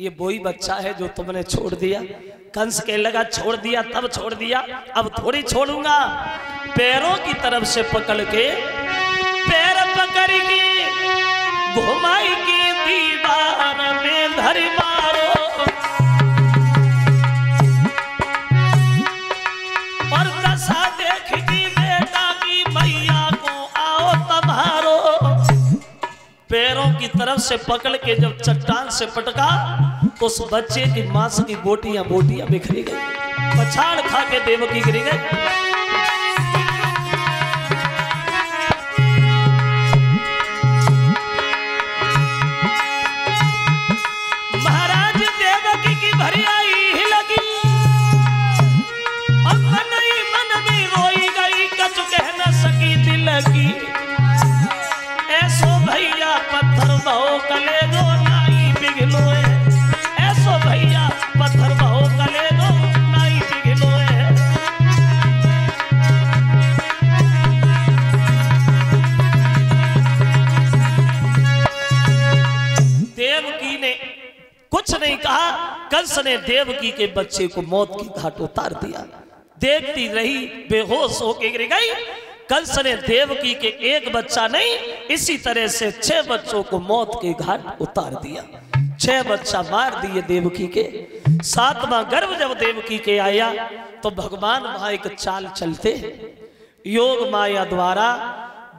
ये वही बच्चा है जो तुमने छोड़ दिया। कंस के लगा, छोड़ दिया, तब छोड़ दिया, अब थोड़ी छोड़ूँगा। पैरों की तरफ़ से पकड़ के पैर पकड़ के घुमाई की दीवार में धर की तरफ़ से पकड़ के जब चट्टान से पटका तो उस बच्चे की मांस की बोटियाँ बोटियाँ बिखरी गई। पछाड़ खा के देवकी गिरी गई। कुछ नहीं कहा। कंस ने देवकी के बच्चे को मौत की घाट उतार दिया। देखती रही, बेहोश होके गिर गई। कंस ने देवकी के एक बच्चा नहीं, इसी तरह से छह बच्चों को मौत के घाट उतार दिया। छह बच्चा मार दिए देवकी के। सातवां गर्भ जब देवकी के आया तो भगवान वहाँ एक चाल चलते। योग माया द्वारा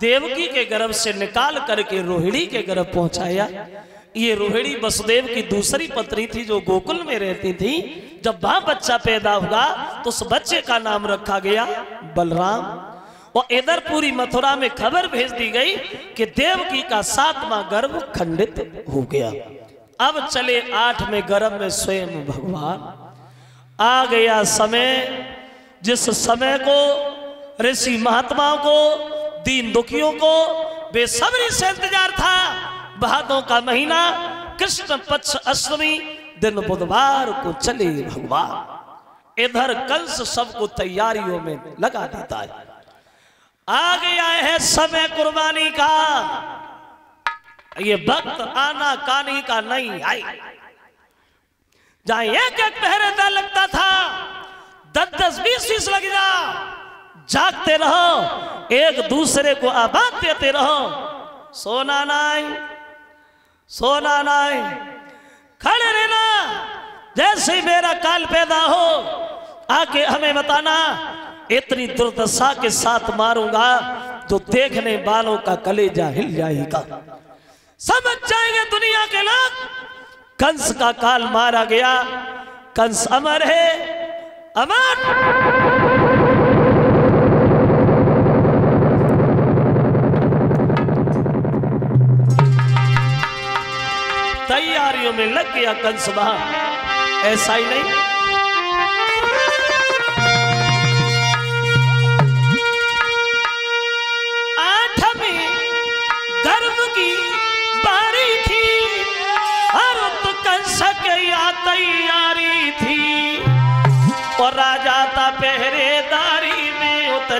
देवकी के गर्भ से निकाल करके रोहिणी के गर्भ पहुँचाया। ये रोहिणी वसुदेव की दूसरी पत्नी थी जो गोकुल में रहती थी। जब वहाँ बच्चा पैदा हुआ तो उस बच्चे का नाम रखा गया बलराम। और इधर पूरी मथुरा में खबर भेज दी गई कि देवकी का सातवां गर्भ खंडित हो गया। अब चले आठ में गर्भ में स्वयं भगवान। आ गया समय, जिस समय को ऋषि महात्माओं को, दीन दुखियों को बेसब्री से इंतज़ार था। भादों का महीना, कृष्ण पक्ष अष्टमी, दिन बुधवार को चले भगवान। इधर कंस सबको तैयारियों में लगा देता है। आ गया है समय कुर्बानी का। ये वक्त आना कानी का नहीं आई जहाँ एक एक पहरेदार लगता था, दस दस बीस बीस लग जा। जागते रहो, एक दूसरे को आबाद देते रहो। सोना नाई सोना नाई। खड़े रहना। जैसे ही मेरा काल पैदा हो, आके हमें बताना, इतनी दुर्दशा के साथ मारूँगा जो देखने वालों का कलेजा हिल जाएगा। समझ जाएँगे दुनिया के लोग। कंस का काल मारा गया। कंस अमर है। अमर। तैयारियों में लग गया कंस वहाँ ऐसा ही नहीं। आठवीं गर्भ की बारी थी, हर कंस के या तैयारी थी। और राजा था पहरेदारी में उत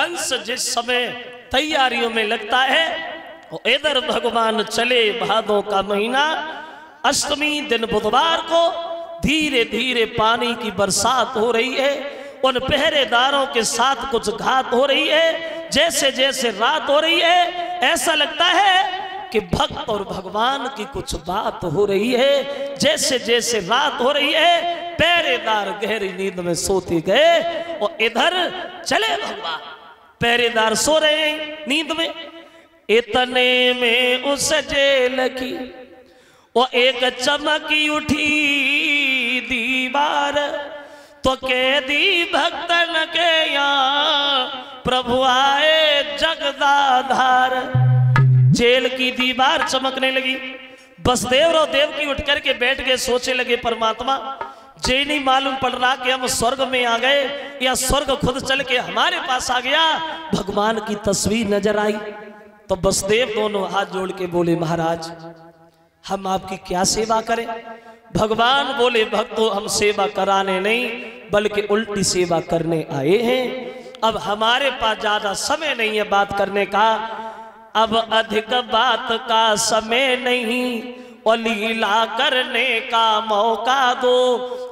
कंस जिस समय तैयारियों में लगता है इधर भगवान चले भादों का महीना, अष्टमी दिन बुधवार को धीरे धीरे पानी की बरसात हो रही है, उन पहरेदारों के साथ कुछ घात हो रही है जैसे जैसे रात हो रही है, ऐसा लगता है कि भक्त और भगवान की कुछ बात हो रही है जैसे जैसे रात हो रही है, पहरेदार गहरी नींद में सोते गए और इधर चले भगवान। पहरेदार सो रहे हैं नींद में। इतने में उस जेल की, वो एक चमकी उठी दीवार। तो कैदी भक्तन के यहाँ प्रभु आए जगदाधार। जेल की दीवार चमकने लगी। बसदेव और देव की उठ करके बैठ गए सोचे लगे, परमात्मा जे नहीं मालूम पड़ रहा कि हम स्वर्ग में आ गए या स्वर्ग खुद चल के हमारे पास आ गया, भगवान की तस्वीर नज़र आई। तो बसदेव दोनों हाथ जोड़ के बोले, महाराज, हम आपकी क्या सेवा करें? भगवान बोले, भक्तों, हम सेवा कराने नहीं, बल्कि उल्टी सेवा करने आए हैं। अब हमारे पास ज़्यादा समय नहीं है बात करने का। अब अधिक बात का समय नहीं। और लीला करने का मौका दो।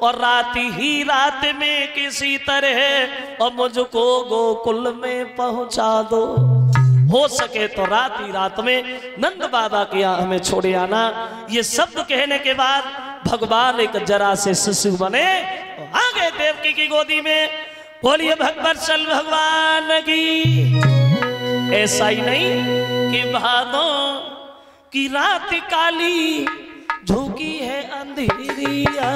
और रात ही रात में किसी तरह और मुझको गोकुल में पहुँचा दो। हो सके तो रात ही रात में नंद बाबा के यहाँ हमें छोड़े आना। ये शब्द कहने के बाद भगवान एक जरा से शिशु बने आ गए देवकी की गोदी में बोलिए भगवत चल भगवान की। ऐसा ही नहीं कि भादों की रात काली झुकी है अंधेरिया